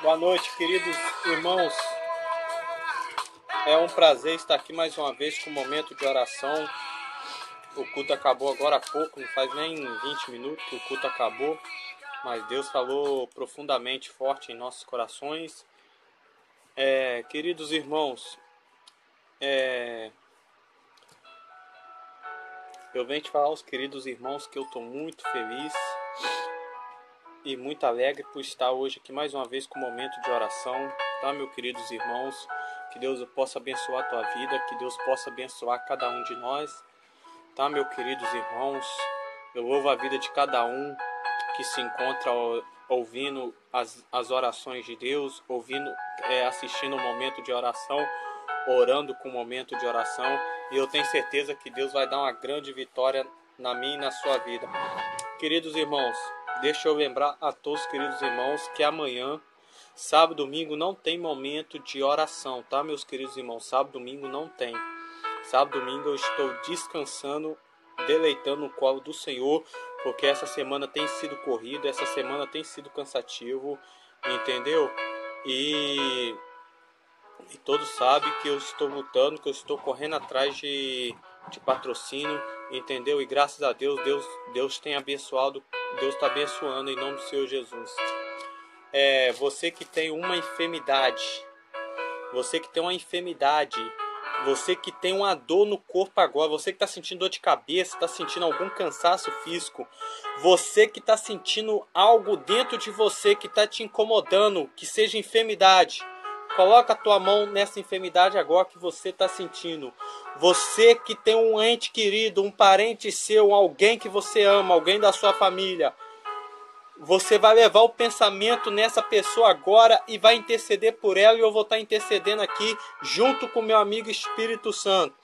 Boa noite, queridos irmãos. É um prazer estar aqui mais uma vez com o momento de oração. O culto acabou agora há pouco, não faz nem 20 minutos que o culto acabou, mas Deus falou profundamente forte em nossos corações. É, queridos irmãos, é, eu venho te falar aos queridos irmãos que eu estou muito feliz e muito alegre por estar hoje aqui mais uma vez com o momento de oração, tá, meus queridos irmãos? Que Deus possa abençoar a tua vida, que Deus possa abençoar cada um de nós, tá, meus queridos irmãos? Eu louvo a vida de cada um que se encontra ouvindo as, as orações de Deus, ouvindo, é, assistindo o momento de oração, orando com o momento de oração, e eu tenho certeza que Deus vai dar uma grande vitória na minha e na sua vida. Queridos irmãos, Deixa eu lembrar a todos, queridos irmãos, que amanhã, sábado domingo, não tem momento de oração, tá, meus queridos irmãos? Sábado domingo não tem. Sábado domingo eu estou descansando, deleitando no colo do Senhor, porque essa semana tem sido corrida, essa semana tem sido cansativo, entendeu? E, e todos sabem que eu estou lutando, que eu estou correndo atrás de, de patrocínio, entendeu? E graças a Deus, Deus, Deus tem abençoado Deus está abençoando em nome do Senhor Jesus. É, você que tem uma enfermidade, você que tem uma enfermidade, você que tem uma dor no corpo agora, você que está sentindo dor de cabeça, está sentindo algum cansaço físico, você que está sentindo algo dentro de você que está te incomodando, que seja enfermidade, Coloca a tua mão nessa enfermidade agora que você está sentindo. Você que tem um ente querido, um parente seu, alguém que você ama, alguém da sua família. Você vai levar o pensamento nessa pessoa agora e vai interceder por ela e eu vou estar intercedendo aqui junto com meu amigo Espírito Santo.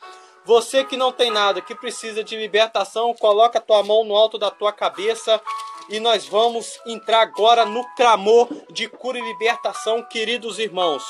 Você que não tem nada, que precisa de libertação, coloca a tua mão no alto da tua cabeça e nós vamos entrar agora no clamor de cura e libertação, queridos irmãos.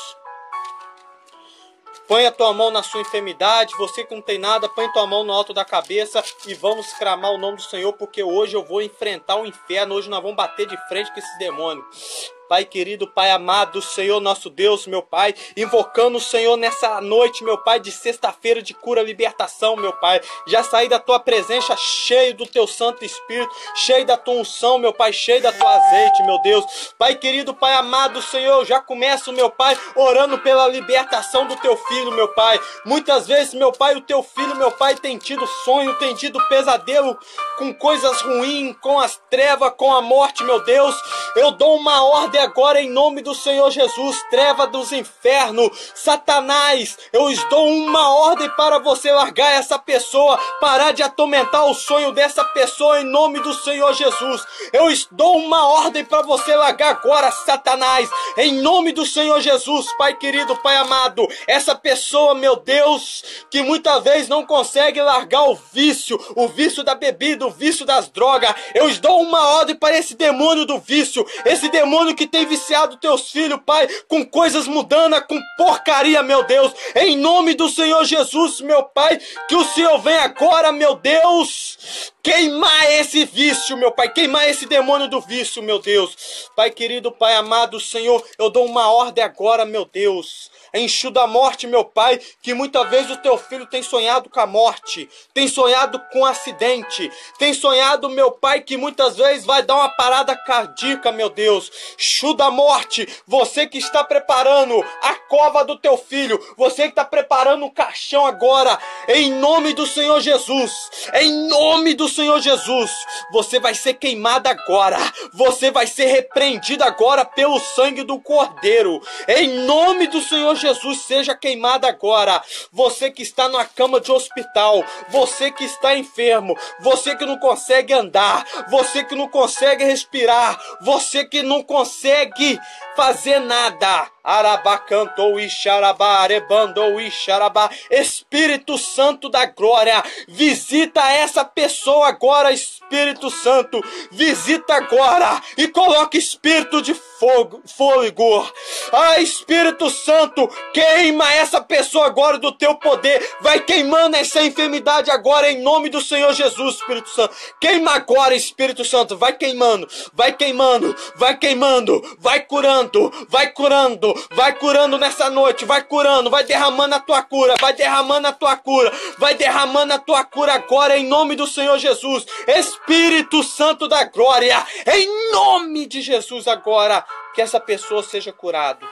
Põe a tua mão na sua enfermidade, você que não tem nada, põe tua mão no alto da cabeça e vamos clamar o nome do Senhor, porque hoje eu vou enfrentar o inferno, hoje nós vamos bater de frente com esses demônios. Pai querido, Pai amado, Senhor nosso Deus, meu Pai, invocando o Senhor nessa noite, meu Pai, de sexta-feira de cura, libertação, meu Pai. Já saí da tua presença cheio do teu Santo Espírito, cheio da tua unção, meu Pai, cheio da tua azeite, meu Deus. Pai querido, Pai amado, Senhor, já começo, meu Pai, orando pela libertação do teu filho, meu Pai. Muitas vezes, meu Pai, o teu filho, meu Pai, tem tido sonho, tem tido pesadelo com coisas ruins, com as trevas, com a morte, meu Deus. Eu dou uma ordem agora em nome do Senhor Jesus, treva dos infernos, Satanás, eu dou uma ordem para você largar essa pessoa, parar de atormentar o sonho dessa pessoa em nome do Senhor Jesus. Eu dou uma ordem para você largar agora, Satanás, em nome do Senhor Jesus, Pai querido, Pai amado. Essa pessoa, meu Deus, que muitas vezes não consegue largar o vício, o vício da bebida, o vício das drogas. Eu dou uma ordem para esse demônio do vício, esse demônio que tem viciado teus filhos, Pai, com coisas mudando, com porcaria, meu Deus. Em nome do Senhor Jesus, meu Pai, que o Senhor venha agora, meu Deus, queimar esse vício, meu Pai, queimar esse demônio do vício, meu Deus. Pai querido, Pai amado, Senhor, eu dou uma ordem agora, meu Deus enxu da morte, meu Pai, que muitas vezes o teu filho tem sonhado com a morte, tem sonhado com um acidente, tem sonhado, meu Pai, que muitas vezes vai dar uma parada cardíaca, meu Deus. Chu da morte, você que está preparando a cova do teu filho, você que está preparando o caixão agora, em nome do Senhor Jesus, em nome do Senhor Jesus, você vai ser queimado agora, você vai ser repreendido agora pelo sangue do Cordeiro, em nome do Senhor Jesus seja queimada agora. Você que está na cama de hospital, você que está enfermo, você que não consegue andar, você que não consegue respirar, você que não consegue fazer nada. Arabá cantou e xarabá, arebandou e xarabá. Espírito Santo da glória, visita essa pessoa agora, Espírito Santo. Visita agora e coloca espírito de fogo, fôlego. Ah, Espírito Santo, queima essa pessoa agora do teu poder. Vai queimando essa enfermidade agora em nome do Senhor Jesus, Espírito Santo. Queima agora, Espírito Santo. Vai queimando, vai queimando, vai queimando, vai curando, vai curando, vai curando nessa noite, vai curando, vai derramando a tua cura, vai derramando a tua cura, vai derramando a tua cura agora em nome do Senhor Jesus. Espírito Santo da glória, em nome de Jesus agora, que essa pessoa seja curada.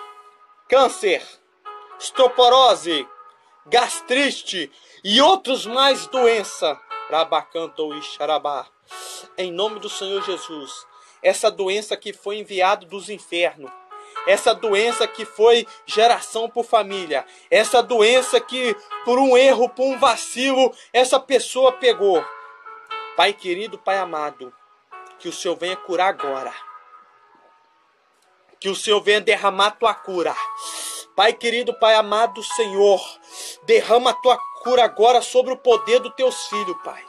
Câncer, osteoporose, gastrite e outros mais doença. Rabacanto e xarabá. Em nome do Senhor Jesus, essa doença que foi enviada dos infernos, essa doença que foi geração por família, essa doença que por um erro, por um vacilo, essa pessoa pegou. Pai querido, Pai amado, que o Senhor venha curar agora. Que o Senhor venha derramar tua cura. Pai querido, Pai amado, Senhor, derrama a tua cura agora sobre o poder dos teus filhos, Pai.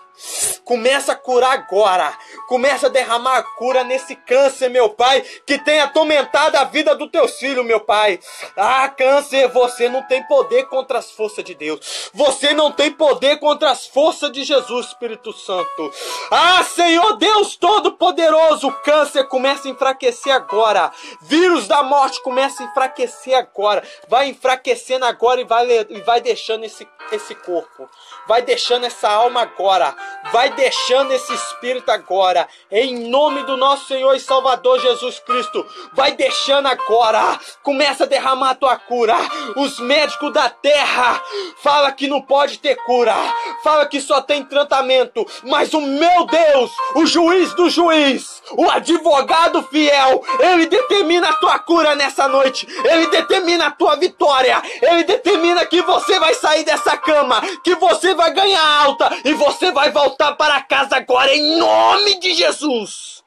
Começa a curar agora. Começa a derramar a cura nesse câncer, meu pai, que tem atormentado a vida do teu filho, meu pai. Ah, câncer, você não tem poder contra as forças de Deus. Você não tem poder contra as forças de Jesus, Espírito Santo. Ah, Senhor Deus Todo-Poderoso, câncer começa a enfraquecer agora. Vírus da morte começa a enfraquecer agora. Vai enfraquecendo agora e vai, e vai deixando esse, esse corpo. Vai deixando essa alma agora Vai deixando esse espírito agora, em nome do nosso Senhor e Salvador Jesus Cristo. Vai deixando agora. Começa a derramar a tua cura. Os médicos da terra fala que não pode ter cura. Fala que só tem tratamento, mas o meu Deus, o juiz do juiz, o advogado fiel, ele determina a tua cura nessa noite. Ele determina a tua vitória. Ele determina que você vai sair dessa cama, que você vai ganhar alta e você vai voltar para casa agora em nome de Jesus.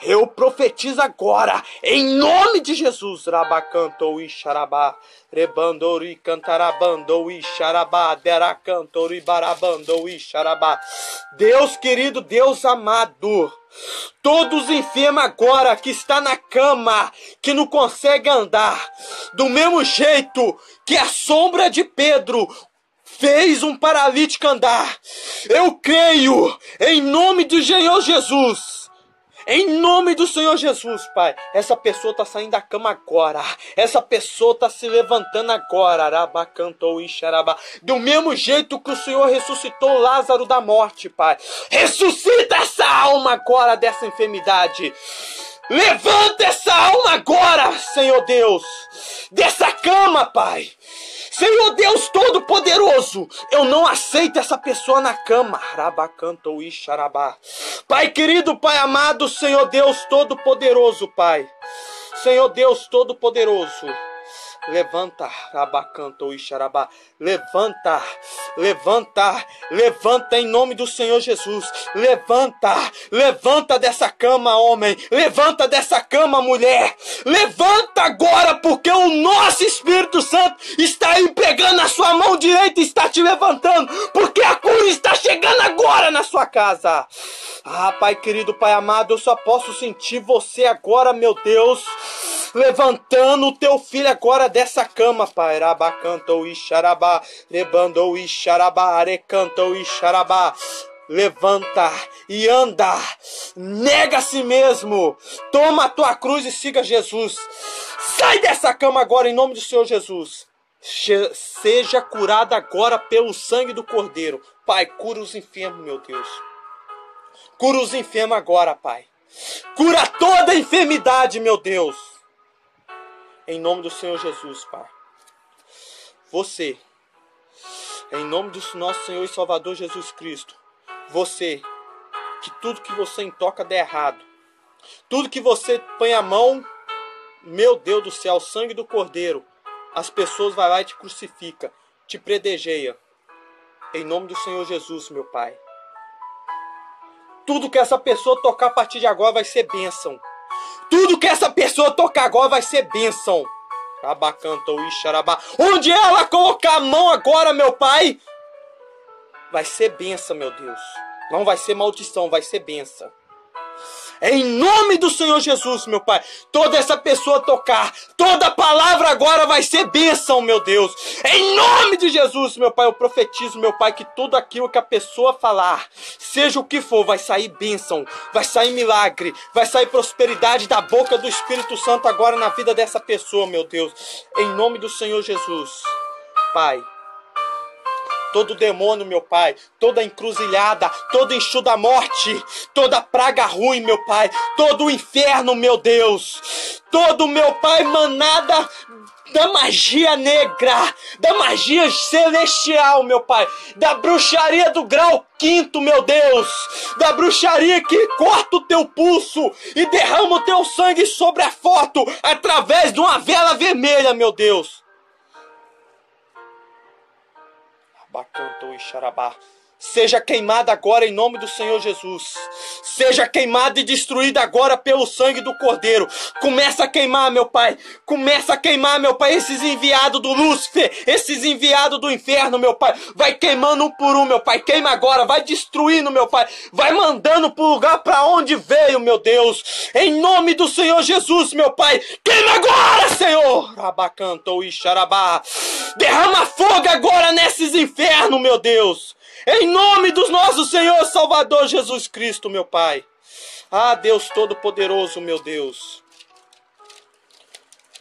Eu profetizo agora, em nome de Jesus. Rabacantou e xarabá, rebandou e cantarabandou e xarabá, deracantou e barabandou e xarabá. Deus querido, Deus amado. Todos enfermos agora que está na cama, que não consegue andar, do mesmo jeito que a sombra de Pedro fez um paralítico andar. Eu creio em nome do Senhor Jesus. Em nome do Senhor Jesus, Pai. Essa pessoa está saindo da cama agora. Essa pessoa está se levantando agora. Arabacantou e xarabá. Do mesmo jeito que o Senhor ressuscitou Lázaro da morte, Pai. Ressuscita essa alma agora dessa enfermidade. Levanta essa alma agora, Senhor Deus. Dessa cama, Pai. Senhor Deus Todo-Poderoso, eu não aceito essa pessoa na cama. Rabacantou e xarabá. Pai querido, Pai amado, Senhor Deus Todo-Poderoso, Pai. Senhor Deus Todo-Poderoso. Levanta, Abacanto e Xarabá. Levanta, levanta, levanta em nome do Senhor Jesus. Levanta, levanta dessa cama, homem. Levanta dessa cama, mulher. Levanta agora, porque o nosso Espírito Santo está aí pegando a sua mão direita e está te levantando. Porque a cura está chegando agora na sua casa. Ah, Pai querido, Pai amado, eu só posso sentir você agora, meu Deus levantando o teu filho agora dessa cama, Pai. Rabacantou e xarabá, lebandou e xarabá, arecantou e xarabá. Levanta e anda, nega a si mesmo, toma a tua cruz e siga Jesus. Sai dessa cama agora em nome do Senhor Jesus. Seja curada agora pelo sangue do Cordeiro. Pai, cura os enfermos, meu Deus. Cura os enfermos agora, Pai. Cura toda enfermidade, meu Deus. Em nome do Senhor Jesus, Pai. Você, em nome do nosso Senhor e Salvador Jesus Cristo, você, que tudo que você toca dê errado, tudo que você põe a mão, meu Deus do céu, sangue do Cordeiro, as pessoas vai lá e te crucifica, te predejeia. Em nome do Senhor Jesus, meu Pai. Tudo que essa pessoa tocar a partir de agora vai ser bênção. Tudo que essa pessoa tocar agora vai ser bênção. Onde ela colocar a mão agora, meu pai, vai ser benção, meu Deus. Não vai ser maldição, vai ser benção. Em nome do Senhor Jesus, meu Pai, toda essa pessoa tocar, toda palavra agora vai ser bênção, meu Deus. Em nome de Jesus, meu Pai, eu profetizo, meu Pai, que tudo aquilo que a pessoa falar, seja o que for, vai sair bênção, vai sair milagre, vai sair prosperidade da boca do Espírito Santo agora na vida dessa pessoa, meu Deus. Em nome do Senhor Jesus, Pai todo demônio, meu Pai, toda encruzilhada, todo enxu da morte, toda praga ruim, meu Pai, todo o inferno, meu Deus, todo, meu Pai, manada da magia negra, da magia celestial, meu Pai, da bruxaria do grau quinto, meu Deus, da bruxaria que corta o teu pulso e derrama o teu sangue sobre a foto através de uma vela vermelha, meu Deus. Bacantou e xarabá. Seja queimada agora em nome do Senhor Jesus. Seja queimada e destruída agora pelo sangue do Cordeiro. Começa a queimar, meu Pai. Começa a queimar, meu Pai, esses enviados do Lúcifer, esses enviados do inferno, meu Pai. Vai queimando um por um, meu Pai. Queima agora, vai destruindo, meu Pai. Vai mandando pro lugar para onde veio, meu Deus. Em nome do Senhor Jesus, meu Pai. Queima agora, Senhor. Abacantou e xarabá. Derrama fogo agora nesses infernos, meu Deus. Em nome do nosso Senhor Salvador Jesus Cristo, meu Pai. Ah, Deus Todo-Poderoso, meu Deus.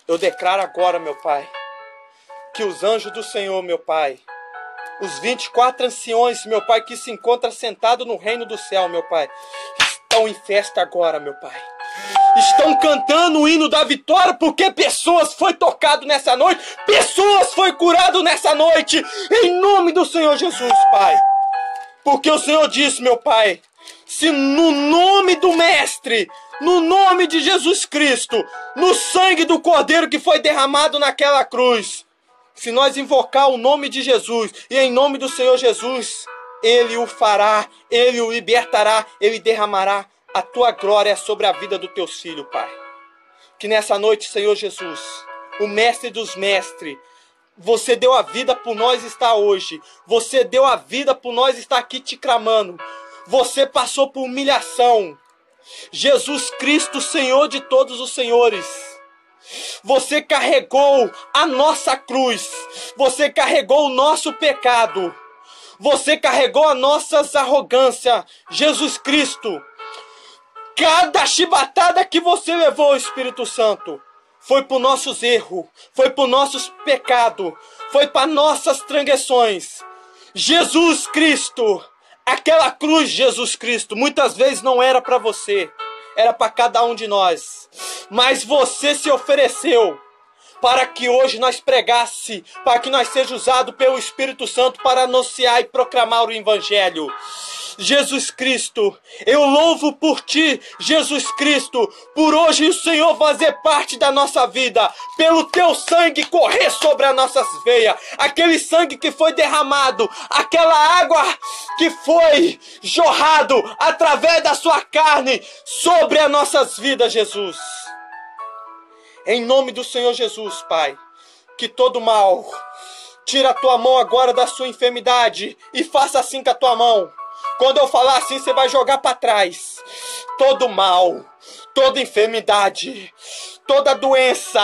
Eu declaro agora, meu Pai, que os anjos do Senhor, meu Pai, os 24 anciões, meu Pai, que se encontram sentados no reino do céu, meu Pai, estão em festa agora, meu Pai. Estão cantando o hino da vitória porque pessoas foi tocado nessa noite, pessoas foi curado nessa noite, em nome do Senhor Jesus, Pai. Porque o Senhor disse, meu Pai, se no nome do Mestre, no nome de Jesus Cristo, no sangue do Cordeiro que foi derramado naquela cruz, se nós invocar o nome de Jesus e em nome do Senhor Jesus, Ele o fará, Ele o libertará, Ele derramará a tua glória sobre a vida do teu filho, Pai. Que nessa noite, Senhor Jesus, o Mestre dos Mestres, você deu a vida por nós estar hoje. Você deu a vida por nós estar aqui te clamando. Você passou por humilhação. Jesus Cristo, Senhor de todos os senhores. Você carregou a nossa cruz. Você carregou o nosso pecado. Você carregou a nossa arrogância. Jesus Cristo. Cada chibatada que você levou, Espírito Santo foi por nossos erros, foi por nossos pecados, foi para nossas transgressões. Jesus Cristo, aquela cruz, Jesus Cristo, muitas vezes não era para você, era para cada um de nós, mas você se ofereceu para que hoje nós pregasse, para que nós seja usado pelo Espírito Santo para anunciar e proclamar o Evangelho. Jesus Cristo. Eu louvo por ti, Jesus Cristo, por hoje o Senhor fazer parte da nossa vida, pelo teu sangue correr sobre as nossas veias, aquele sangue que foi derramado, aquela água que foi jorrado através da sua carne sobre as nossas vidas, Jesus. Em nome do Senhor Jesus, Pai, que todo mal Tira a tua mão agora da sua enfermidade e faça assim com a tua mão. Quando eu falar assim, você vai jogar para trás. Todo mal, toda enfermidade, toda doença,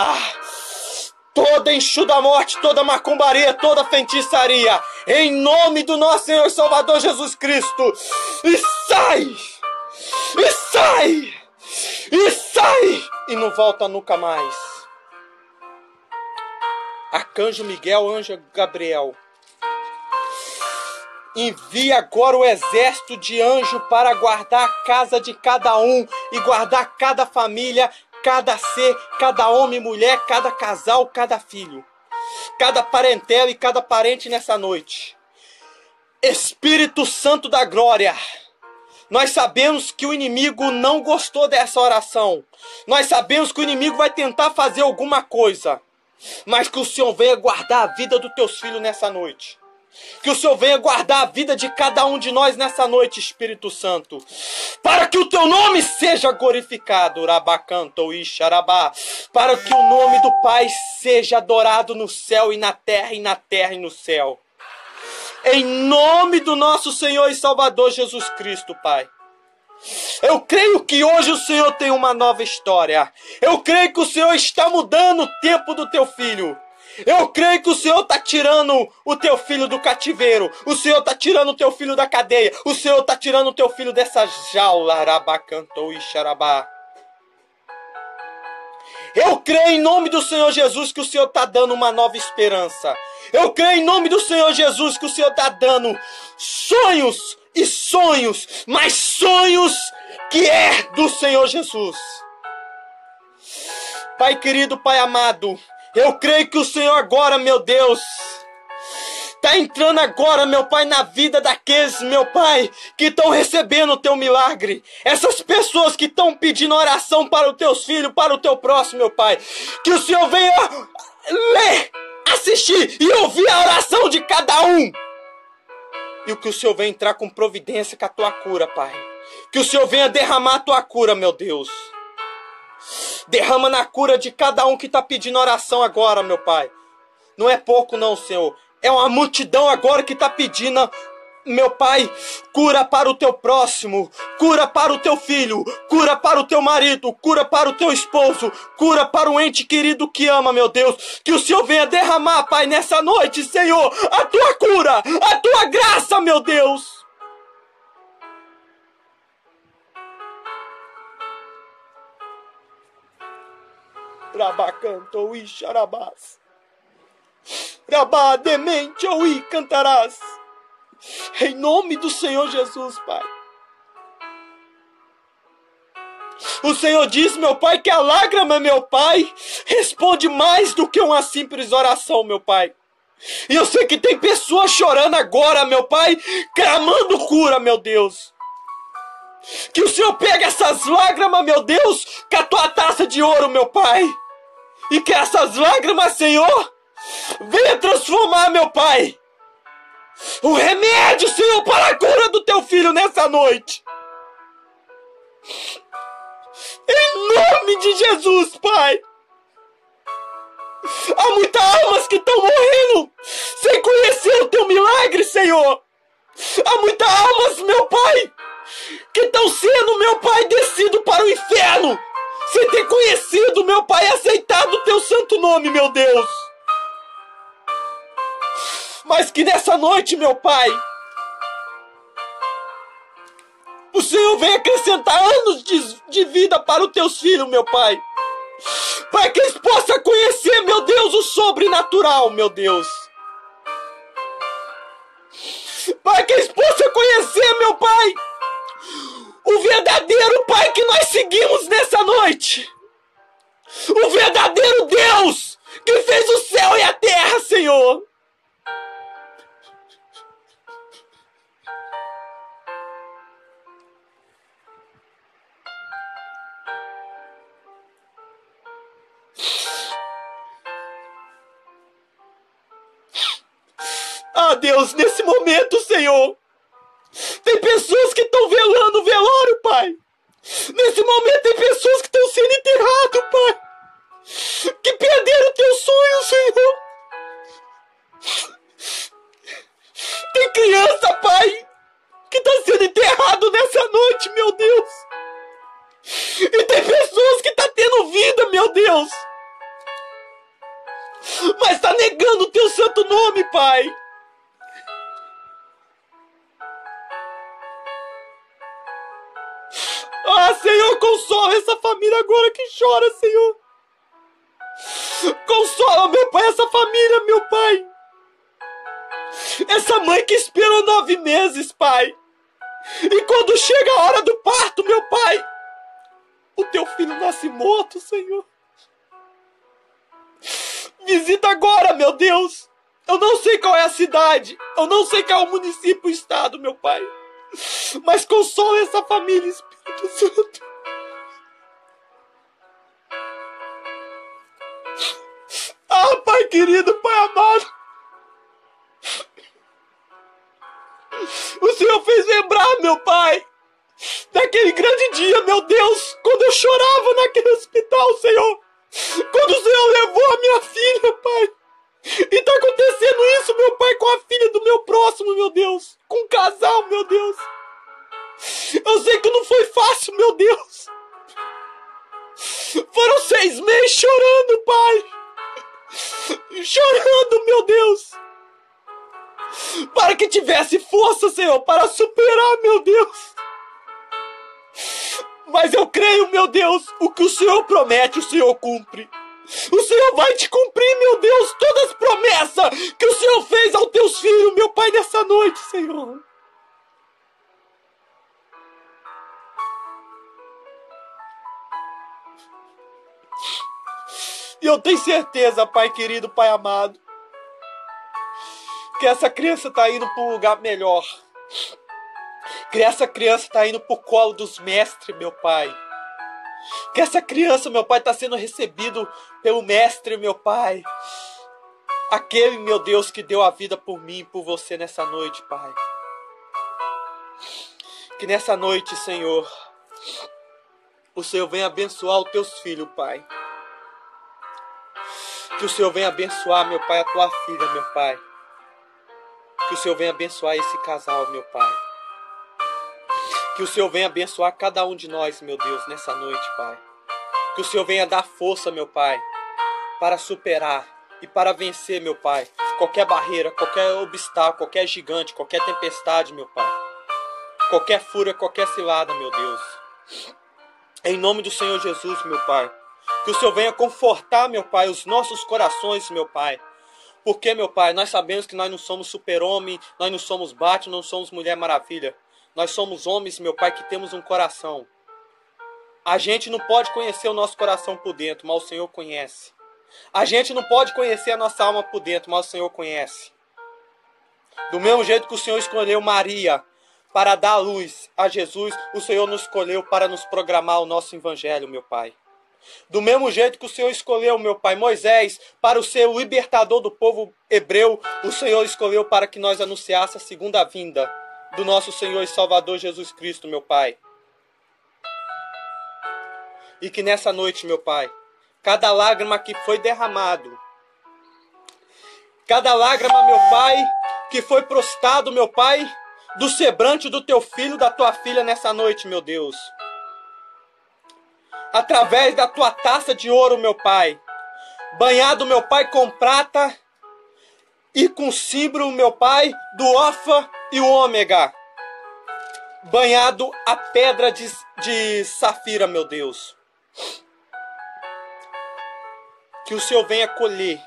toda enxu da morte, toda macumbaria, toda feitiçaria, em nome do nosso Senhor Salvador Jesus Cristo, e sai, e sai, e sai, e não volta nunca mais. Arcanjo Miguel, anjo Gabriel, Envia agora o exército de anjo para guardar a casa de cada um e guardar cada família, cada ser, cada homem, mulher, cada casal, cada filho, cada parentela e cada parente nessa noite. Espírito Santo da Glória, nós sabemos que o inimigo não gostou dessa oração. Nós sabemos que o inimigo vai tentar fazer alguma coisa. Mas que o Senhor venha guardar a vida dos teus filhos nessa noite. Que o Senhor venha guardar a vida de cada um de nós nessa noite, Espírito Santo. Para que o teu nome seja glorificado, Rabacanto e Xarabá. Para que o nome do Pai seja adorado no céu e na terra, e na terra e no céu. Em nome do nosso Senhor e Salvador Jesus Cristo, Pai. Eu creio que hoje o Senhor tem uma nova história. Eu creio que o Senhor está mudando o tempo do teu filho. Eu creio que o Senhor está tirando o teu filho do cativeiro. O Senhor está tirando o teu filho da cadeia. O Senhor está tirando o teu filho dessa jaula. Arabacantou e xarabá. Eu creio em nome do Senhor Jesus que o Senhor está dando uma nova esperança. Eu creio em nome do Senhor Jesus que o Senhor está dando sonhos e sonhos, mas sonhos que é do Senhor Jesus. Pai querido, Pai amado, eu creio que o Senhor agora, meu Deus, está entrando agora, meu Pai, na vida daqueles, meu Pai, que estão recebendo o teu milagre. Essas pessoas que estão pedindo oração para os teus filhos, para o teu próximo, meu Pai. Que o Senhor venha ler, assistir e ouvir a oração de cada um. E o que o Senhor venha entrar com providência com a tua cura, Pai. Que o Senhor venha derramar a tua cura, meu Deus. Derrama na cura de cada um que está pedindo oração agora, meu Pai. Não é pouco, não, Senhor. É uma multidão agora que está pedindo meu Pai, cura para o teu próximo, cura para o teu filho, cura para o teu marido, cura para o teu esposo, cura para o ente querido que ama, meu Deus. Que o Senhor venha derramar, Pai, nessa noite, Senhor, a tua cura, a tua graça, meu Deus. Rabacantou e xarabás. Rabá demente ou i cantarás. Em nome do Senhor Jesus, Pai. O Senhor diz, meu Pai, que a lágrima, meu Pai, responde mais do que uma simples oração, meu Pai. E eu sei que tem pessoas chorando agora, meu Pai, clamando cura, meu Deus. Que o Senhor pegue essas lágrimas, meu Deus, com a tua taça de ouro, meu Pai. E que essas lágrimas, Senhor, venha transformar, meu Pai, o remédio, Senhor, para a cura do teu filho nessa noite. Em nome de Jesus, Pai. Há muitas almas que estão morrendo sem conhecer o teu milagre, Senhor. Há muitas almas, meu Pai, que estão sendo, meu Pai, descido para o inferno sem ter conhecido, meu Pai, aceitado o teu santo nome, meu Deus. Mas que nessa noite, meu Pai, o Senhor venha acrescentar anos de, de vida para os teus filhos, meu Pai. Para que eles possam conhecer, meu Deus, o sobrenatural, meu Deus. Para que eles possam conhecer, meu Pai, o verdadeiro Pai que nós seguimos nessa noite. O verdadeiro Deus que fez o céu e a terra, Senhor. Ah, Deus, nesse momento, Senhor, tem pessoas que estão velando o velório, Pai. Nesse momento tem pessoas que estão sendo enterradas, Pai. Que perderam o teu sonho, Senhor. Tem criança, Pai, que está sendo enterrado nessa noite, meu Deus. E tem pessoas que estão tá tendo vida, meu Deus. Mas está negando o teu santo nome, Pai. Ah, Senhor, consola essa família agora que chora, Senhor. Consola, meu Pai, essa família, meu Pai. Essa mãe que esperou nove meses, Pai. E quando chega a hora do parto, meu Pai, o teu filho nasce morto, Senhor. Visita agora, meu Deus. Eu não sei qual é a cidade. Eu não sei qual é o município, o estado, meu Pai. Mas console essa família, Espírito Santo. Ah, Pai querido, Pai amado. O Senhor fez lembrar, meu Pai, daquele grande dia, meu Deus, quando eu chorava naquele hospital, Senhor. Quando o Senhor levou a minha filha, Pai. E tá acontecendo isso, meu Pai, com a filha do meu próximo, meu Deus. Com um casal, meu Deus. Eu sei que não foi fácil, meu Deus. Foram seis meses chorando, Pai. Chorando, meu Deus. Para que tivesse força, Senhor, para superar, meu Deus. Mas eu creio, meu Deus, o que o Senhor promete, o Senhor cumpre. O Senhor vai te cumprir, meu Deus, todas as promessas que o Senhor fez aos teus filhos, meu Pai, nessa noite, Senhor. E eu tenho certeza, Pai querido, Pai amado, que essa criança está indo para um lugar melhor. Que essa criança está indo para o colo dos mestres, meu Pai. Que essa criança, meu Pai, está sendo recebido pelo mestre, meu Pai. Aquele, meu Deus, que deu a vida por mim e por você nessa noite, Pai. Que nessa noite, Senhor, o Senhor venha abençoar os teus filhos, Pai. Que o Senhor venha abençoar, meu Pai, a tua filha, meu Pai. Que o Senhor venha abençoar esse casal, meu Pai. Que o Senhor venha abençoar cada um de nós, meu Deus, nessa noite, Pai. Que o Senhor venha dar força, meu Pai, para superar e para vencer, meu Pai, qualquer barreira, qualquer obstáculo, qualquer gigante, qualquer tempestade, meu Pai. Qualquer fúria, qualquer cilada, meu Deus. Em nome do Senhor Jesus, meu Pai. Que o Senhor venha confortar, meu Pai, os nossos corações, meu Pai. Porque, meu Pai, nós sabemos que nós não somos super-homem, nós não somos Batman, não somos Mulher Maravilha. Nós somos homens, meu Pai, que temos um coração. A gente não pode conhecer o nosso coração por dentro, mas o Senhor conhece. A gente não pode conhecer a nossa alma por dentro, mas o Senhor conhece. Do mesmo jeito que o Senhor escolheu Maria para dar luz a Jesus, o Senhor nos escolheu para nos programar o nosso evangelho, meu Pai. Do mesmo jeito que o Senhor escolheu, meu Pai, Moisés, para ser o libertador do povo hebreu, o Senhor escolheu para que nós anunciássemos a segunda vinda do nosso Senhor e Salvador Jesus Cristo, meu Pai. E que nessa noite, meu Pai, cada lágrima que foi derramado, cada lágrima, meu Pai, que foi prostado, meu Pai, do sebrante do teu filho, da tua filha nessa noite, meu Deus através da tua taça de ouro, meu Pai. Banhado, meu Pai, com prata e com símbolo, meu Pai, do Alfa e o Ômega. Banhado a pedra de, de safira, meu Deus. Que o Senhor venha colher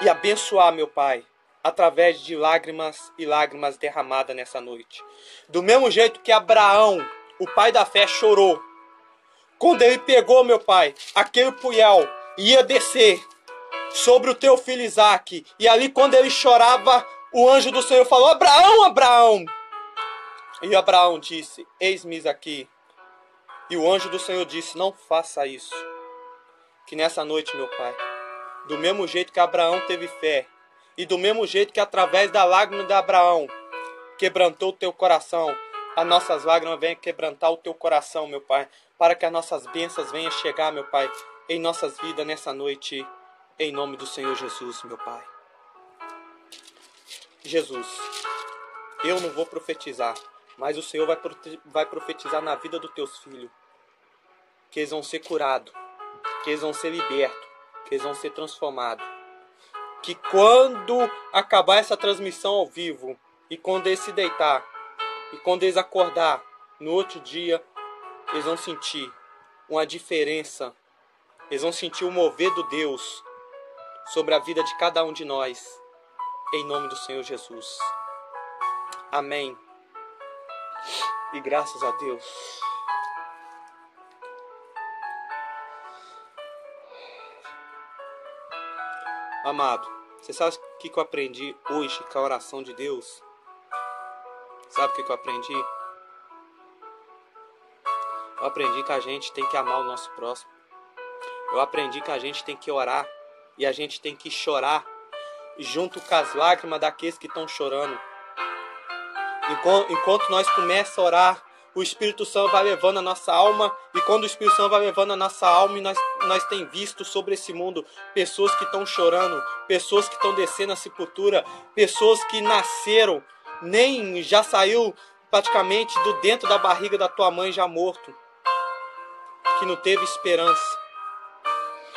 e abençoar, meu Pai, através de lágrimas e lágrimas derramadas nessa noite. Do mesmo jeito que Abraão, o pai da fé, chorou quando ele pegou, meu pai, aquele punhal ia descer sobre o teu filho Isaac. E ali, quando ele chorava, o anjo do Senhor falou: Abraão, Abraão! E Abraão disse: Eis-me aqui. E o anjo do Senhor disse: Não faça isso. Que nessa noite, meu pai, do mesmo jeito que Abraão teve fé, e do mesmo jeito que através da lágrima de Abraão quebrantou o teu coração, as nossas lágrimas venham quebrantar o teu coração, meu Pai, para que as nossas bênçãos venham chegar, meu Pai, em nossas vidas nessa noite, em nome do Senhor Jesus, meu Pai. Jesus, eu não vou profetizar, mas o Senhor vai, vai profetizar na vida dos teus filhos, que eles vão ser curados, que eles vão ser libertos, que eles vão ser transformados. Que quando acabar essa transmissão ao vivo e quando eles se deitar e quando eles acordar no outro dia, eles vão sentir uma diferença. Eles vão sentir o mover do Deus sobre a vida de cada um de nós. Em nome do Senhor Jesus. Amém. E graças a Deus. Amado, você sabe o que eu aprendi hoje com a oração de Deus? Sabe o que eu aprendi? Eu aprendi que a gente tem que amar o nosso próximo. Eu aprendi que a gente tem que orar e a gente tem que chorar junto com as lágrimas daqueles que estão chorando. Enquanto nós começamos a orar, o Espírito Santo vai levando a nossa alma, e quando o Espírito Santo vai levando a nossa alma, nós, nós tem visto sobre esse mundo pessoas que estão chorando, pessoas que estão descendo a sepultura, pessoas que nasceram, nem já saiu praticamente do dentro da barriga da tua mãe já morto, que não teve esperança.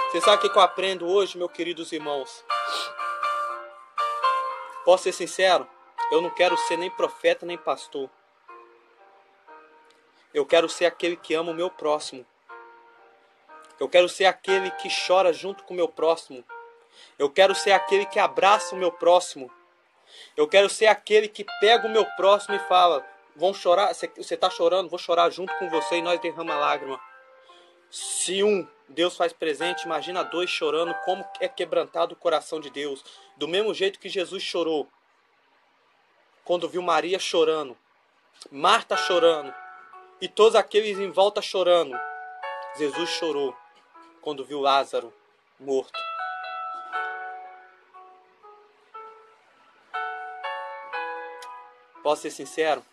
Você sabe o que eu aprendo hoje, meus queridos irmãos? Posso ser sincero? Eu não quero ser nem profeta nem pastor. Eu quero ser aquele que ama o meu próximo. Eu quero ser aquele que chora junto com o meu próximo. Eu quero ser aquele que abraça o meu próximo. Eu quero ser aquele que pega o meu próximo e fala: Vão chorar, você está chorando, vou chorar junto com você e nós derrama lágrima. Se um Deus faz presente, imagina dois chorando, como é quebrantado o coração de Deus. Do mesmo jeito que Jesus chorou quando viu Maria chorando, Marta chorando, e todos aqueles em volta chorando. Jesus chorou quando viu Lázaro morto. Posso ser sincero?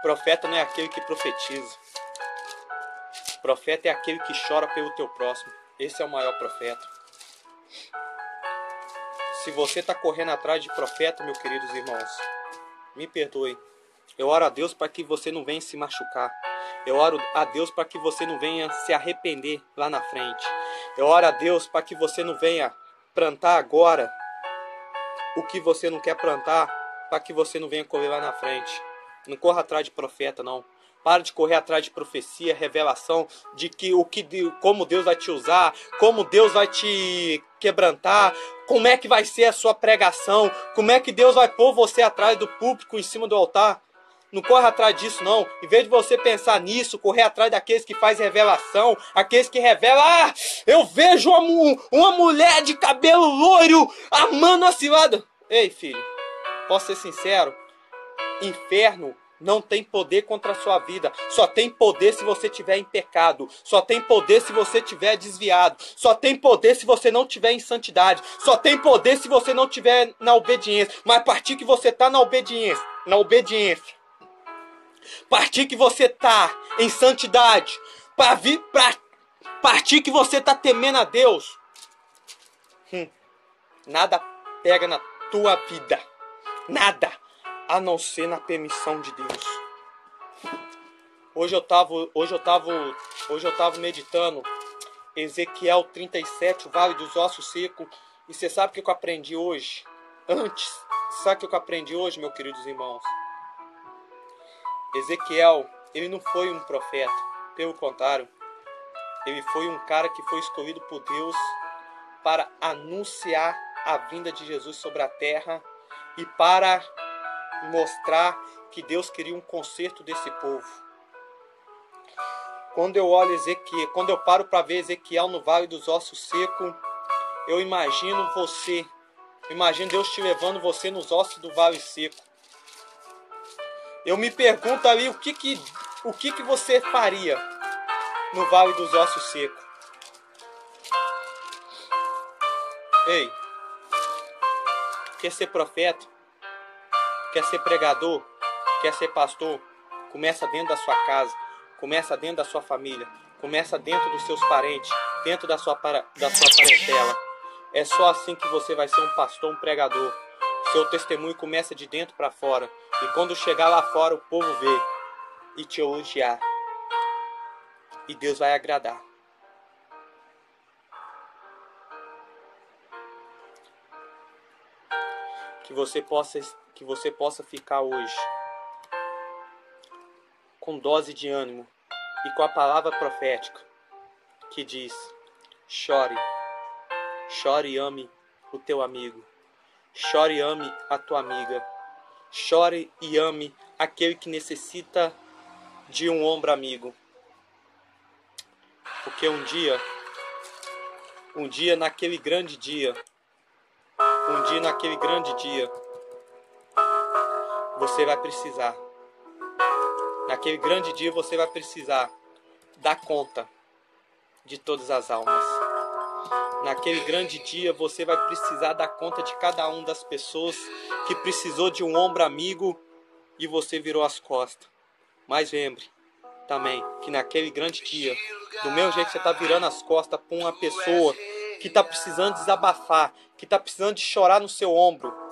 Profeta não é aquele que profetiza. Profeta é aquele que chora pelo teu próximo. Esse é o maior profeta. Se você está correndo atrás de profeta, meus queridos irmãos, me perdoe. Eu oro a Deus para que você não venha se machucar. Eu oro a Deus para que você não venha se arrepender lá na frente. Eu oro a Deus para que você não venha plantar agora o que você não quer plantar, para que você não venha correr lá na frente. Não corra atrás de profeta, não. Para de correr atrás de profecia, revelação de que o que como Deus vai te usar, como Deus vai te quebrantar, como é que vai ser a sua pregação, como é que Deus vai pôr você atrás do público em cima do altar. Não corre atrás disso, não. Em vez de você pensar nisso, correr atrás daqueles que faz revelação, aqueles que revelam, ah, eu vejo uma, uma mulher de cabelo loiro amando a cilada. Ei, filho, posso ser sincero? Inferno não tem poder contra a sua vida. Só tem poder se você tiver em pecado. Só tem poder se você tiver desviado. Só tem poder se você não tiver em santidade. Só tem poder se você não tiver na obediência. Mas a partir que você está na obediência, na obediência, partir que você tá em santidade, para vir para partir que você tá temendo a Deus, hum, nada pega na tua vida, nada, a não ser na permissão de Deus. Hoje eu tava, hoje eu tava, hoje eu tava meditando Ezequiel 37, o Vale dos Ossos Secos, e você sabe o que eu aprendi hoje? Antes, sabe o que eu aprendi hoje, meus queridos irmãos? Ezequiel, ele não foi um profeta, pelo contrário, ele foi um cara que foi escolhido por Deus para anunciar a vinda de Jesus sobre a terra e para mostrar que Deus queria um conserto desse povo. Quando eu olho Ezequiel, quando eu paro para ver Ezequiel no vale dos ossos secos, eu imagino você, imagino Deus te levando você nos ossos do vale seco eu me pergunto ali o que que, o que, que você faria no Vale dos Ossos Secos. Ei, quer ser profeta? Quer ser pregador? Quer ser pastor? Começa dentro da sua casa, começa dentro da sua família, começa dentro dos seus parentes, dentro da sua, para, da sua parentela. É só assim que você vai ser um pastor, um pregador. Seu testemunho começa de dentro para fora. E quando chegar lá fora, o povo vê e te elogiar. E Deus vai agradar. Que você possa que você possa ficar hoje com dose de ânimo e com a palavra profética que diz: chore, chore e ame o teu amigo. Chore e ame a tua amiga. Chore e ame aquele que necessita de um ombro amigo. Porque um dia, um dia naquele grande dia, um dia naquele grande dia, você vai precisar. Naquele grande dia você vai precisar dar conta de todas as almas. Naquele grande dia você vai precisar dar conta de cada um das pessoas que precisou de um ombro amigo e você virou as costas. Mas lembre também que naquele grande dia, do mesmo jeito que você está virando as costas para uma pessoa que está precisando desabafar, que está precisando de chorar no seu ombro.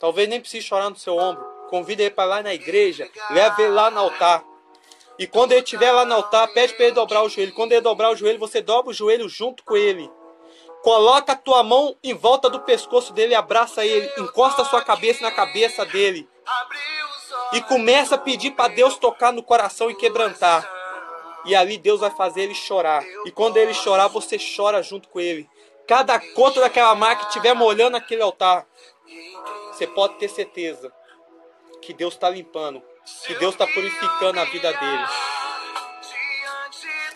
Talvez nem precise chorar no seu ombro. Convida ele para lá na igreja, leva ele lá no altar. E quando ele estiver lá no altar, pede para ele dobrar o joelho. Quando ele dobrar o joelho, você dobra o joelho junto com ele. Coloca a tua mão em volta do pescoço dele, abraça ele, encosta a sua cabeça na cabeça dele. E começa a pedir para Deus tocar no coração e quebrantar. E ali Deus vai fazer ele chorar. E quando ele chorar, você chora junto com ele. Cada conta daquela marca que estiver molhando aquele altar, você pode ter certeza que Deus está limpando, que Deus está purificando a vida dele.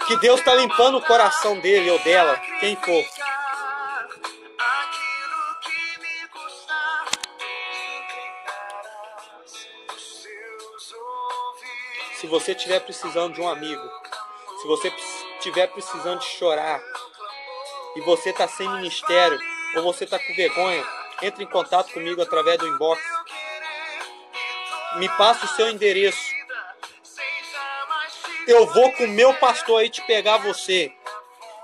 Que Deus está limpando o coração dele ou dela, quem for. Se você estiver precisando de um amigo, se você estiver precisando de chorar e você está sem ministério ou você está com vergonha, entre em contato comigo através do inbox. Me passa o seu endereço. Eu vou com o meu pastor aí te pegar você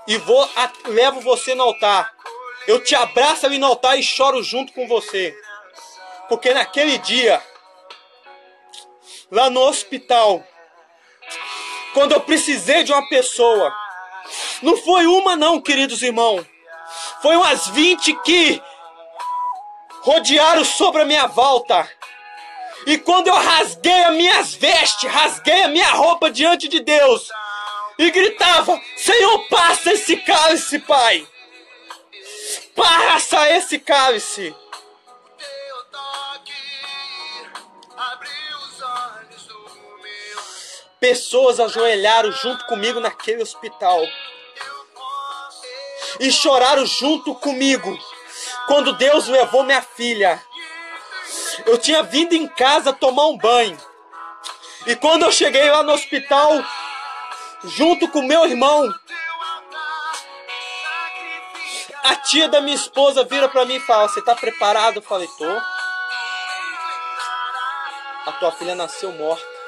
e vou levo você no altar. Eu te abraço ali no altar e choro junto com você. Porque naquele dia, lá no hospital, quando eu precisei de uma pessoa. Não foi uma não, queridos irmãos. Foi umas 20 que rodearam sobre a minha volta. E quando eu rasguei as minhas vestes, rasguei a minha roupa diante de Deus e gritava: Senhor, passa esse cálice, Pai. Passa esse cálice. Pessoas ajoelharam junto comigo naquele hospital. E choraram junto comigo quando Deus levou minha filha. Eu tinha vindo em casa tomar um banho. E quando eu cheguei lá no hospital, junto com meu irmão, a tia da minha esposa vira para mim e fala: Você tá preparado? Eu falei: Tô. A tua filha nasceu morta.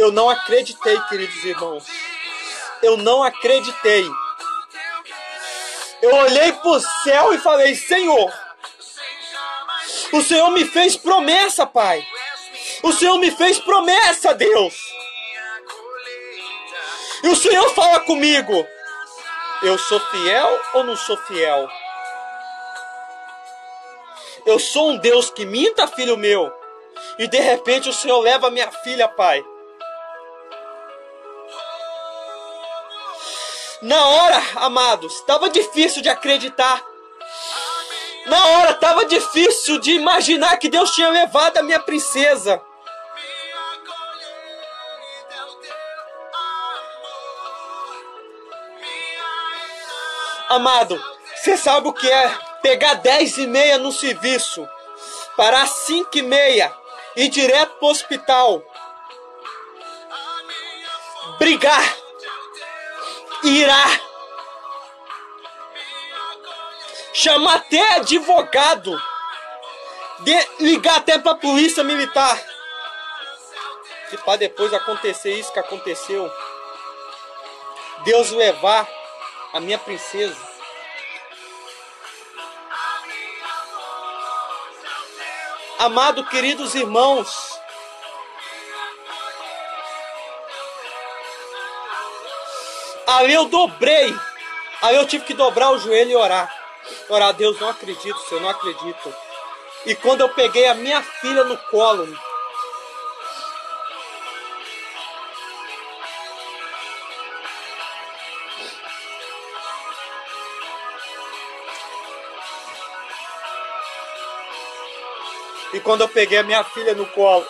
Eu não acreditei, queridos irmãos. Eu não acreditei. Eu olhei para o céu e falei: Senhor, o Senhor me fez promessa, Pai. O Senhor me fez promessa, Deus. E o Senhor fala comigo: Eu sou fiel ou não sou fiel? Eu sou um Deus que minta, filho meu. E de repente o Senhor leva minha filha, Pai. Na hora, amados, estava difícil de acreditar. Na hora estava difícil de imaginar que Deus tinha levado a minha princesa. Amado, você sabe o que é pegar 10 e meia no serviço, parar 5 e meia, ir direto pro hospital, brigar irá chamar até advogado, de, ligar até para a polícia militar. E para depois acontecer isso que aconteceu, Deus levar a minha princesa. Amado, queridos irmãos, Ali eu dobrei. Aí eu tive que dobrar o joelho e orar. Orar, Deus, não acredito, Senhor, não acredito. E quando eu peguei a minha filha no colo, E quando eu peguei a minha filha no colo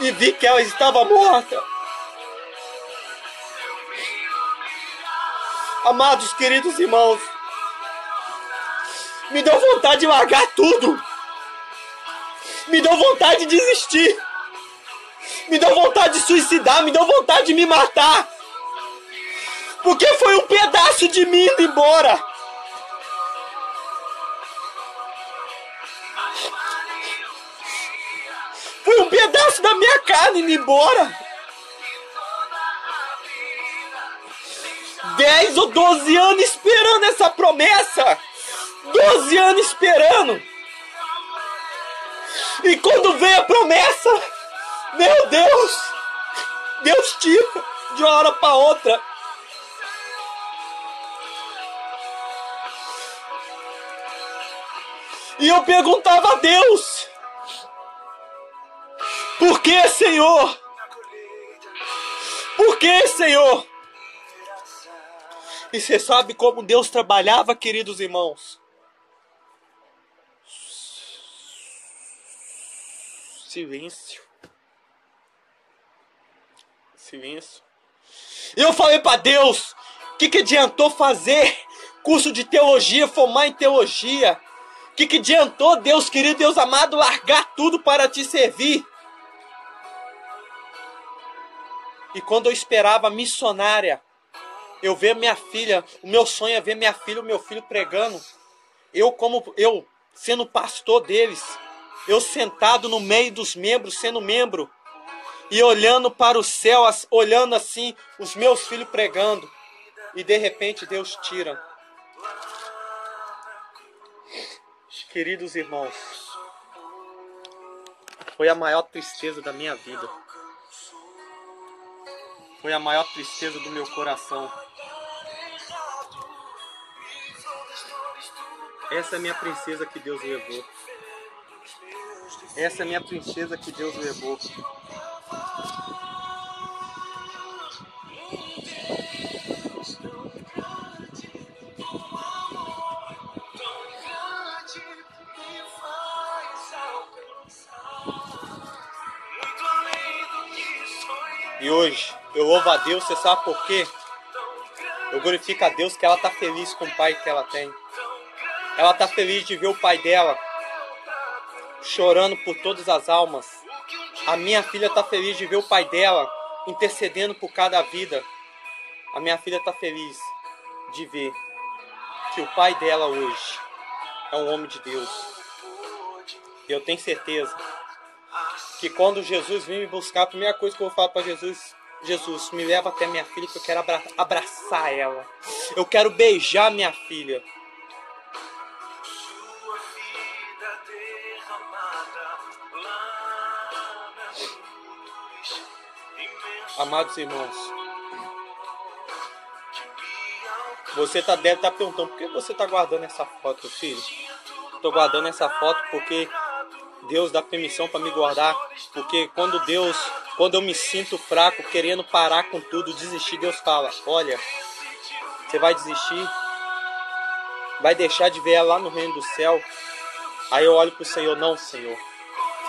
e vi que ela estava morta, Amados, queridos irmãos, me deu vontade de largar tudo. Me deu vontade de desistir. Me deu vontade de suicidar, me deu vontade de me matar. Porque foi um pedaço de mim indo embora. Foi um pedaço da minha carne indo embora. 10 ou 12 anos esperando essa promessa. 12 anos esperando. E quando vem a promessa, meu Deus, Deus tira de uma hora para outra. E eu perguntava a Deus: Por que, Senhor? Por que, Senhor? E você sabe como Deus trabalhava, queridos irmãos? Silêncio. Silêncio. E eu falei para Deus: o que, que adiantou fazer curso de teologia, formar em teologia? O que, que adiantou, Deus querido, Deus amado, largar tudo para te servir? E quando eu esperava missionária, eu ver minha filha, o meu sonho é ver minha filha, o meu filho pregando. Eu como eu sendo pastor deles, eu sentado no meio dos membros, sendo membro, e olhando para o céu, olhando assim, os meus filhos pregando, e de repente Deus tira. Queridos irmãos, foi a maior tristeza da minha vida. Foi a maior tristeza do meu coração. Essa é minha princesa que Deus levou. Essa é minha princesa que Deus levou. E hoje eu louvo a Deus, você sabe por quê? Eu glorifico a Deus que ela está feliz com o pai que ela tem. Ela está feliz de ver o pai dela chorando por todas as almas. A minha filha está feliz de ver o pai dela intercedendo por cada vida. A minha filha está feliz de ver que o pai dela hoje é um homem de Deus. E eu tenho certeza que quando Jesus vir me buscar, a primeira coisa que eu vou falar para Jesus, Jesus, me leva até minha filha que eu quero abraçar ela. Eu quero beijar minha filha. Amados irmãos, você tá, deve estar tá perguntando por que você está guardando essa foto, filho? Estou guardando essa foto porque Deus dá permissão para me guardar. Porque quando Deus, quando eu me sinto fraco, querendo parar com tudo, desistir, Deus fala: Olha, você vai desistir, vai deixar de ver ela lá no reino do céu. Aí eu olho para o Senhor: Não, Senhor,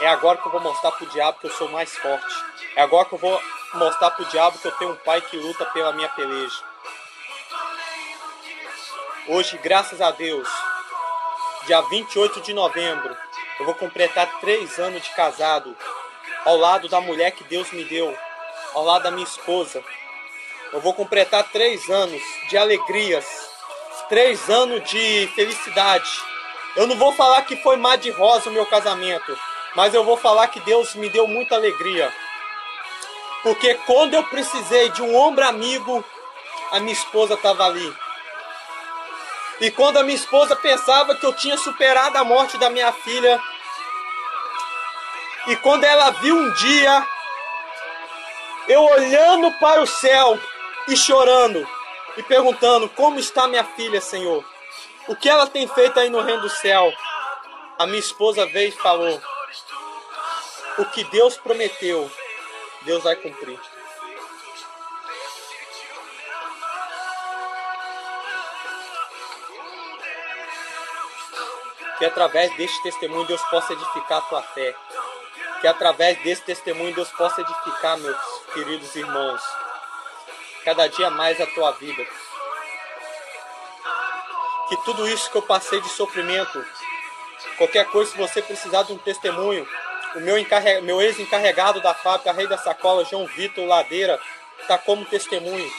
é agora que eu vou mostrar para o diabo que eu sou mais forte. É agora que eu vou mostrar pro diabo que eu tenho um pai que luta pela minha peleja. Hoje, graças a Deus, dia 28 de novembro, eu vou completar três anos de casado ao lado da mulher que Deus me deu, ao lado da minha esposa. Eu vou completar três anos de alegrias, três anos de felicidade. Eu não vou falar que foi mar de rosa o meu casamento, mas eu vou falar que Deus me deu muita alegria. Porque quando eu precisei de um ombro amigo, a minha esposa estava ali. E quando a minha esposa pensava que eu tinha superado a morte da minha filha, e quando ela viu um dia eu olhando para o céu e chorando e perguntando: Como está minha filha, Senhor? O que ela tem feito aí no reino do céu? A minha esposa veio e falou: O que Deus prometeu, Deus vai cumprir. Que através deste testemunho Deus possa edificar a tua fé. Que através desse testemunho Deus possa edificar, meus queridos irmãos, cada dia mais a tua vida. Que tudo isso que eu passei de sofrimento, qualquer coisa, se você precisar de um testemunho, o meu, meu ex-encarregado da fábrica, Rei da Sacola, João Vitor Ladeira, está como testemunho.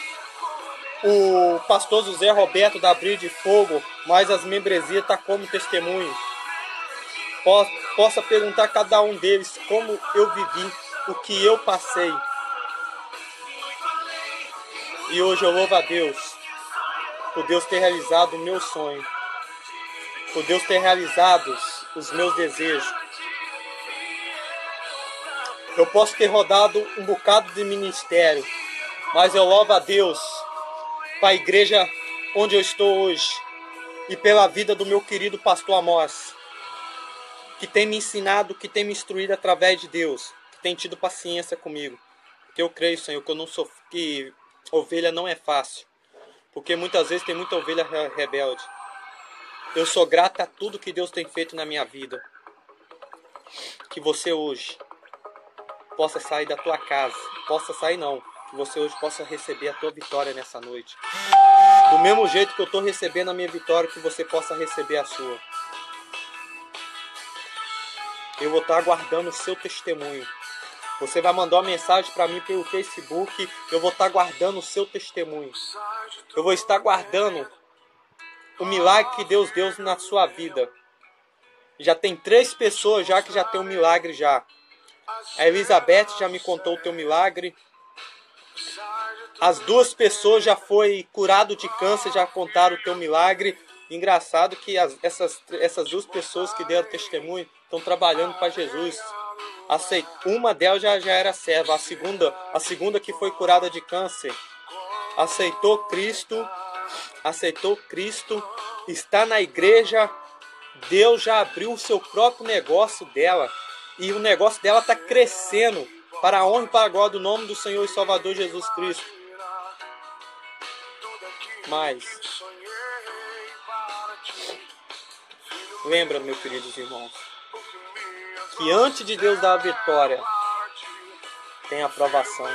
o pastor José Roberto da Abril de Fogo, mas as membresias tá como testemunho. Possa perguntar a cada um deles como eu vivi, o que eu passei. E hoje eu louvo a Deus por Deus ter realizado o meu sonho, por Deus ter realizado os meus desejos. Eu posso ter rodado um bocado de ministério, mas eu louvo a Deus para a igreja onde eu estou hoje e pela vida do meu querido pastor Amós, que tem me ensinado, que tem me instruído através de Deus, que tem tido paciência comigo. Porque eu creio, Senhor, que eu não sou que ovelha não é fácil, porque muitas vezes tem muita ovelha rebelde. Eu sou grata a tudo que Deus tem feito na minha vida. Que você hoje possa sair da tua casa, possa sair não, que você hoje possa receber a tua vitória nessa noite. Do mesmo jeito que eu estou recebendo a minha vitória, que você possa receber a sua. Eu vou estar aguardando o seu testemunho. Você vai mandar uma mensagem para mim pelo Facebook. Eu vou estar guardando o seu testemunho. Eu vou estar guardando o milagre que Deus deu na sua vida. Já tem três pessoas já que já tem um milagre já. A Elizabeth já me contou o teu milagre. As duas pessoas já foi curado de câncer, já contaram o teu milagre. Engraçado que as, essas, essas duas pessoas que deram testemunho estão trabalhando para Jesus. Uma delas já, já era serva, a segunda, a segunda que foi curada de câncer, aceitou Cristo, aceitou Cristo, está na igreja, Deus já abriu o seu próprio negócio dela e o negócio dela está crescendo para a honra e para a glória do nome do Senhor e Salvador Jesus Cristo. Mas lembra, meus queridos irmãos, que antes de Deus dar a vitória, tem a provação.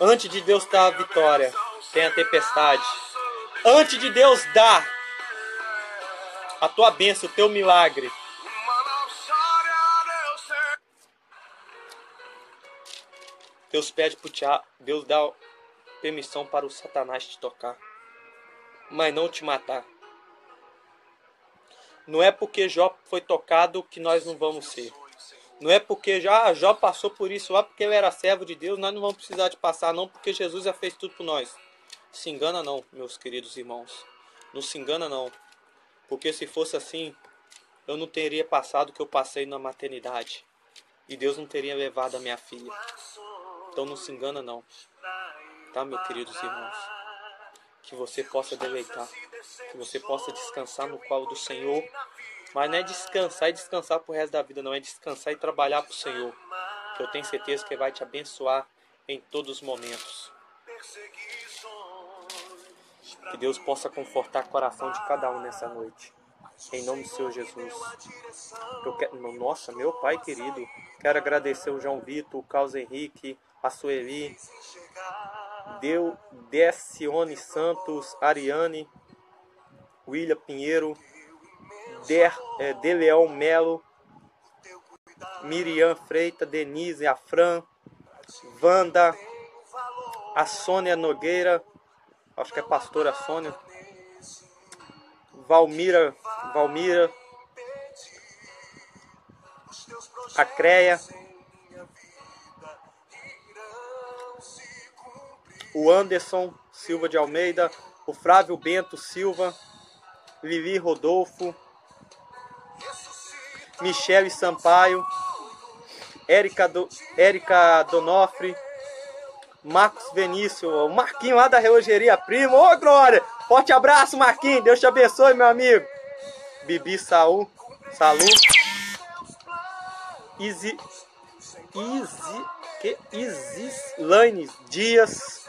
Antes de Deus dar a vitória, tem a tempestade. Antes de Deus dar a tua bênção, o teu milagre, Deus pede pro Tiago, Deus dá permissão para o Satanás te tocar, mas não te matar. Não é porque Jó foi tocado que nós não vamos ser. Não é porque já Jó passou por isso lá porque ele era servo de Deus, nós não vamos precisar de passar não, porque Jesus já fez tudo por nós. Se engana não, meus queridos irmãos. Não se engana não. Porque se fosse assim, eu não teria passado o que eu passei na maternidade. E Deus não teria levado a minha filha. Então não se engana não. Tá, meus queridos irmãos? Que você possa deleitar. Que você possa descansar no colo do Senhor. Mas não é descansar e descansar pro resto da vida, não. É descansar e trabalhar pro Senhor. Que eu tenho certeza que Ele vai te abençoar em todos os momentos. Que Deus possa confortar o coração de cada um nessa noite. Em nome do Senhor Jesus. Eu quero, nossa, meu Pai querido, quero agradecer o João Vitor, o Carlos Henrique, a Sueli, Deu, Decione Santos, Ariane, William Pinheiro, Der, é, De Leão Melo, Miriam Freita, Denise, a Fran, Wanda, a Sônia Nogueira, acho que é pastora Sônia, Valmira, Valmira, a Creia, o Anderson Silva de Almeida, o Flávio Bento Silva, Vivi Rodolfo, Michele Sampaio, Érica, Do, Érica Donofre, Marcos Venício, o Marquinho lá da Relogeria Primo. Ô, Glória! Forte abraço, Marquinhos. Deus te abençoe, meu amigo. Bibi Saul, Salu. Easy, Easy, que Isislaine Dias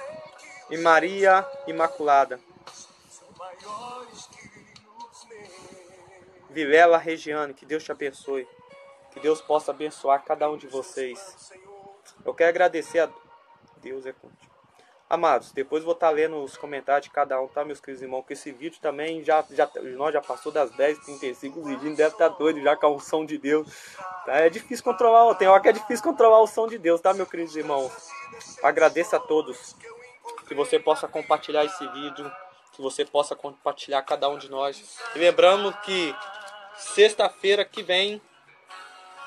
e Maria Imaculada. Vilela Regiane, que Deus te abençoe. Que Deus possa abençoar cada um de vocês. Eu quero agradecer a Deus é contigo. Amados, depois vou estar lendo os comentários de cada um, tá, meus queridos irmãos? Que esse vídeo também já, já, nós já passou das 10h35, o vídeo deve estar doido já com o som de Deus. Tá? É difícil controlar, tem hora que é difícil controlar o som de Deus, tá, meus queridos irmãos? Agradeço a todos. Que você possa compartilhar esse vídeo, que você possa compartilhar cada um de nós. E lembrando que sexta-feira que vem,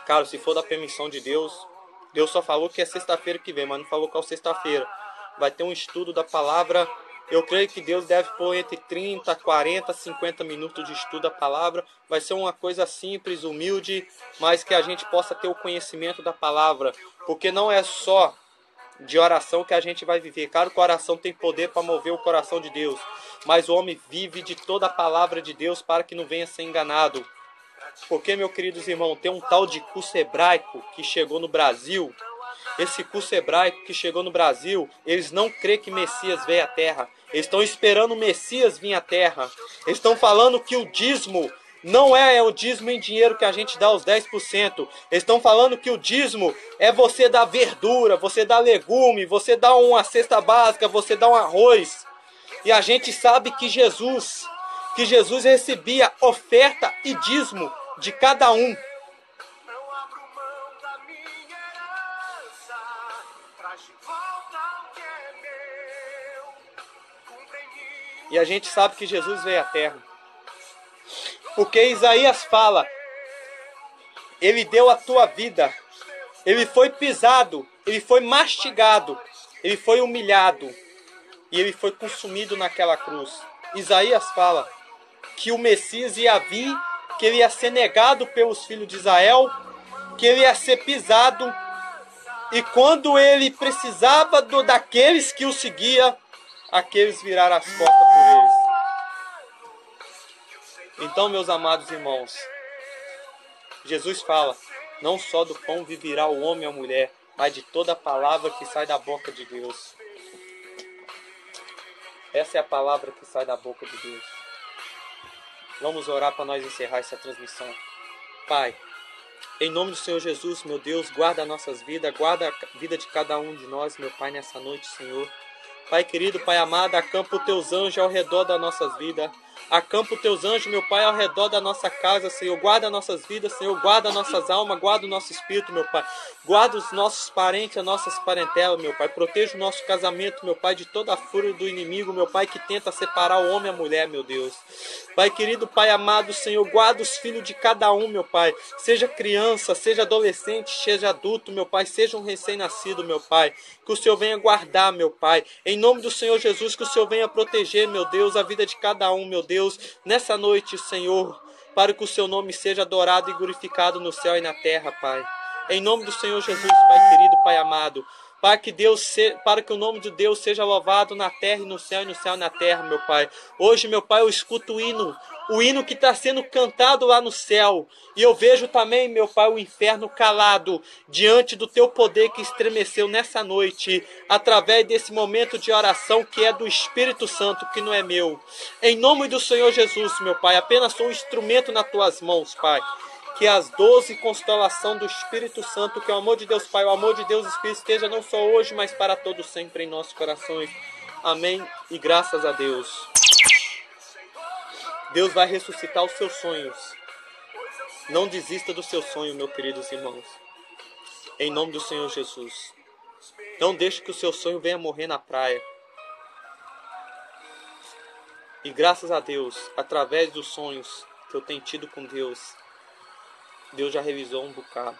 cara, se for da permissão de Deus, Deus só falou que é sexta-feira que vem, mas não falou qual sexta-feira. Vai ter um estudo da palavra eu creio que Deus deve pôr entre 30, 40, 50 minutos de estudo da palavra. Vai ser uma coisa simples, humilde, mas que a gente possa ter o conhecimento da palavra. Porque não é só de oração que a gente vai viver. Claro que a oração tem poder para mover o coração de Deus. Mas o homem vive de toda a palavra de Deus para que não venha ser enganado. Porque, meus queridos irmãos, tem um tal de curso hebraico que chegou no Brasil esse curso hebraico que chegou no Brasil, eles não creem que Messias veio à terra. Eles estão esperando o Messias vir à terra. Eles estão falando que o dízimo não é o dízimo em dinheiro que a gente dá os 10%. Eles estão falando que o dízimo é você dar verdura, você dar legume, você dar uma cesta básica, você dar um arroz. E a gente sabe que Jesus, que Jesus recebia oferta e dízimo de cada um. E a gente sabe que Jesus veio à terra. Porque Isaías fala: Ele deu a tua vida, ele foi pisado, ele foi mastigado, ele foi humilhado e ele foi consumido naquela cruz. Isaías fala que o Messias ia vir, que ele ia ser negado pelos filhos de Israel, que ele ia ser pisado, e quando ele precisava do, daqueles que o seguia, aqueles viraram as costas Então, meus amados irmãos, Jesus fala: não só do pão viverá o homem ou a mulher, mas de toda palavra que sai da boca de Deus. Essa é a palavra que sai da boca de Deus. Vamos orar para nós encerrar essa transmissão. Pai, em nome do Senhor Jesus, meu Deus, guarda nossas vidas, guarda a vida de cada um de nós, meu Pai, nessa noite, Senhor. Pai querido, Pai amado, acampa os teus anjos ao redor das nossas vidas. Acampa os teus anjos, meu Pai, ao redor da nossa casa, Senhor. Guarda nossas vidas, Senhor. Guarda nossas almas, guarda o nosso espírito, meu Pai. Guarda os nossos parentes, as nossas parentelas, meu Pai. Proteja o nosso casamento, meu Pai, de toda a fúria do inimigo, meu Pai, que tenta separar o homem e a mulher, meu Deus. Pai querido, Pai amado, Senhor, guarda os filhos de cada um, meu Pai. Seja criança, seja adolescente, seja adulto, meu Pai. Seja um recém-nascido, meu Pai. Que o Senhor venha guardar, meu Pai. Em nome do Senhor Jesus, que o Senhor venha proteger, meu Deus, a vida de cada um, meu Deus. Deus, nessa noite, Senhor, para que o seu nome seja adorado e glorificado no céu e na terra, Pai. Em nome do Senhor Jesus, Pai querido, Pai amado, para que Deus se, para que o nome de Deus seja louvado na terra e no céu e no céu e na terra, meu Pai. Hoje, meu Pai, eu escuto o hino, o hino que está sendo cantado lá no céu. E eu vejo também, meu Pai, o inferno calado diante do teu poder que estremeceu nessa noite, através desse momento de oração que é do Espírito Santo, que não é meu. Em nome do Senhor Jesus, meu Pai, apenas sou um instrumento nas tuas mãos, Pai que as doze constelações do Espírito Santo, que é o amor de Deus Pai, o amor de Deus Espírito esteja não só hoje, mas para todos sempre em nossos corações. Amém e graças a Deus. Deus vai ressuscitar os seus sonhos. Não desista do seu sonho, meus queridos irmãos. Em nome do Senhor Jesus. Não deixe que o seu sonho venha morrer na praia. E graças a Deus, através dos sonhos que eu tenho tido com Deus, Deus já revisou um bocado.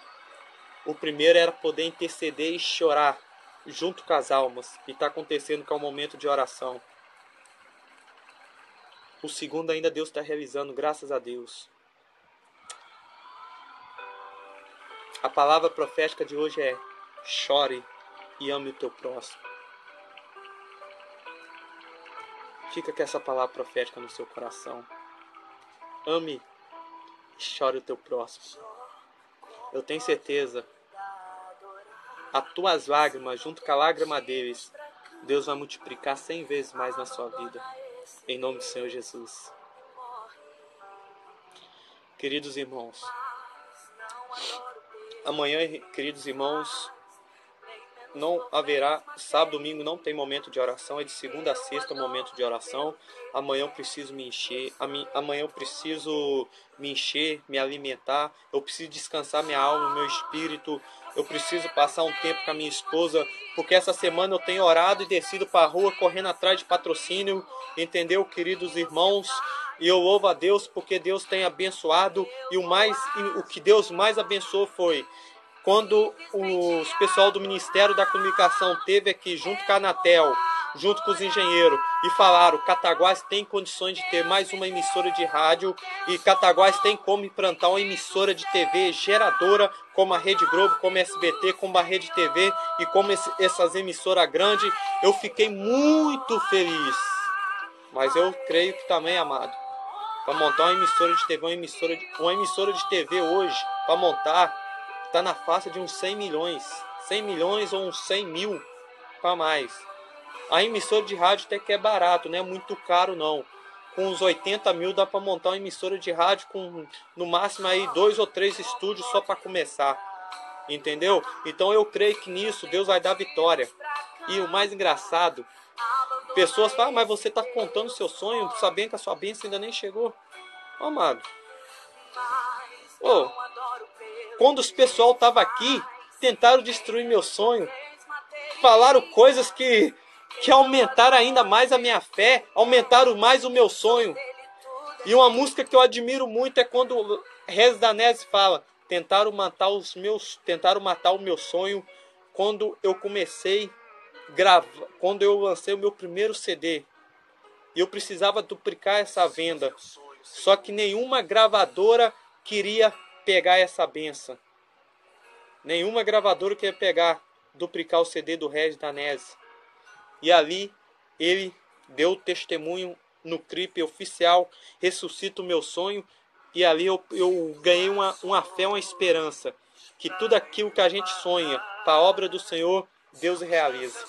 O primeiro era poder interceder e chorar junto com as almas, e está acontecendo que é um momento de oração. O segundo ainda Deus está revisando, graças a Deus. A palavra profética de hoje é: chore e ame o teu próximo. Fica com essa palavra profética no seu coração. Ame chore o teu próximo. Eu tenho certeza, as tuas lágrimas, junto com a lágrima deles, Deus vai multiplicar cem vezes mais na sua vida. Em nome do Senhor Jesus. Queridos irmãos, amanhã, queridos irmãos, não haverá, sábado, domingo não tem momento de oração, é de segunda a sexta momento de oração. Amanhã eu preciso me encher, amanhã eu preciso me encher, me alimentar, eu preciso descansar minha alma, meu espírito, eu preciso passar um tempo com a minha esposa, porque essa semana eu tenho orado e descido para a rua correndo atrás de patrocínio, entendeu, queridos irmãos? E eu louvo a Deus porque Deus tem abençoado. E o mais o que Deus mais abençoou foi quando os pessoal do Ministério da Comunicação teve aqui junto com a Anatel, junto com os engenheiros, e falaram: Cataguás tem condições de ter mais uma emissora de rádio e Cataguás tem como implantar uma emissora de TV geradora, como a Rede Globo, como a SBT, como a Rede TV e como esse, essas emissoras grandes. Eu fiquei muito feliz. Mas eu creio que também, amado, para montar uma emissora de TV, uma emissora de, uma emissora de TV hoje, para montar está na faixa de uns 100 milhões. 100 milhões ou uns 100 mil para mais. A emissora de rádio até que é barato, não é muito caro não. Com uns 80 mil dá para montar uma emissora de rádio com no máximo aí dois ou três estúdios só para começar. Entendeu? Então eu creio que nisso Deus vai dar vitória. E o mais engraçado, pessoas falam, ah, mas você está contando seu sonho, sabendo que a sua bênção ainda nem chegou. Amado. Oh, quando os pessoal tava aqui, tentaram destruir meu sonho. Falaram coisas que que aumentaram ainda mais a minha fé, aumentaram mais o meu sonho. E uma música que eu admiro muito é quando Rez Danese fala: "Tentaram matar os meus, tentaram matar o meu sonho quando eu comecei gravar, quando eu lancei o meu primeiro CD. Eu precisava duplicar essa venda. Só que nenhuma gravadora queria pegar essa benção. Nenhuma gravadora quer pegar, duplicar o CD do Regis Danese. E ali ele deu testemunho no clipe oficial, ressuscita o meu sonho. E ali eu, eu ganhei uma, uma fé, uma esperança. Que tudo aquilo que a gente sonha para a obra do Senhor, Deus realiza.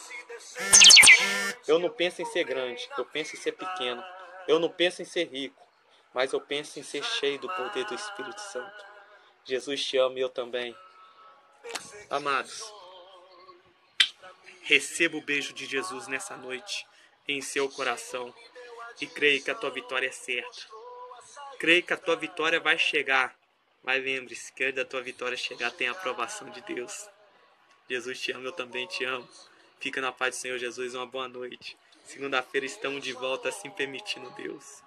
Eu não penso em ser grande, eu penso em ser pequeno. Eu não penso em ser rico, mas eu penso em ser cheio do poder do Espírito Santo. Jesus te ama e eu também. Amados, receba o beijo de Jesus nessa noite em seu coração e creia que a tua vitória é certa. Creia que a tua vitória vai chegar. Mas lembre-se que antes da tua vitória chegar tem a aprovação de Deus. Jesus te ama, eu também te amo. Fica na paz do Senhor Jesus, uma boa noite. Segunda-feira estamos de volta, assim permitindo Deus.